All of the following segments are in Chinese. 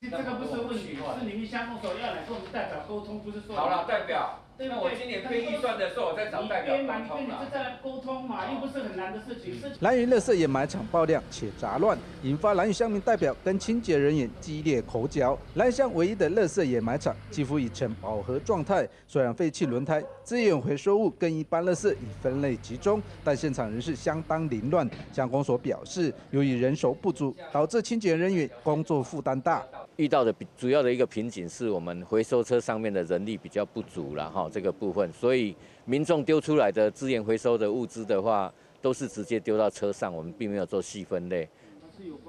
这个不是问题，是你们乡公所要来跟我们代表沟通，不是说好了，代表。对那我今年编预算的时候，我再找代表沟通嘛。你再来沟通嘛，又不是很难的事情。蓝屿乐色掩埋场爆量且杂乱，引发蓝屿乡民代表跟清洁人员激烈口角。蓝乡唯一的乐色掩埋场几乎已成饱和状态，虽然废弃轮胎、资源回收物跟一般乐色已分类集中，但现场仍是相当凌乱。乡公所表示，由于人手不足，导致清洁人员工作负担大。遇到的主要的一个瓶颈是我们回收车上面的人力比较不足了哈，这个部分，所以民众丢出来的资源回收的物资的话，都是直接丢到车上，我们并没有做细分类。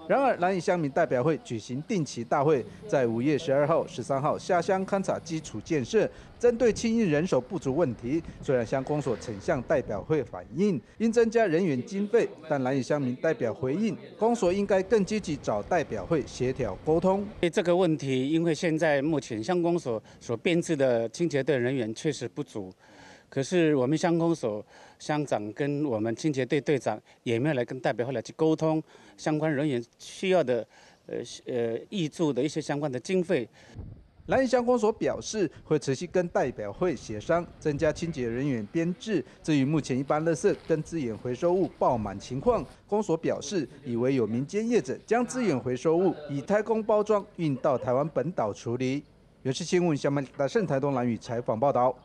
然而，蓝屿乡民代表会举行定期大会，在五月十二号、十三号下乡勘察基础建设，针对清运人手不足问题，虽然乡公所曾向代表会反映应增加人员经费，但蓝屿乡民代表回应，公所应该更积极找代表会协调沟通。对这个问题，因为现在目前乡公所所编制的清洁队人员确实不足。可是我们乡公所乡长跟我们清洁队队长也没有来跟代表会来去沟通相关人员需要的呃呃挹注的一些相关的经费。蓝屿乡公所表示会持续跟代表会协商增加清洁人员编制。至于目前一般垃圾跟资源回收物爆满情况，公所表示以为有民间业者将资源回收物以太空包装运到台湾本岛处理。原是新闻，小麦大盛台东蓝屿采访报道。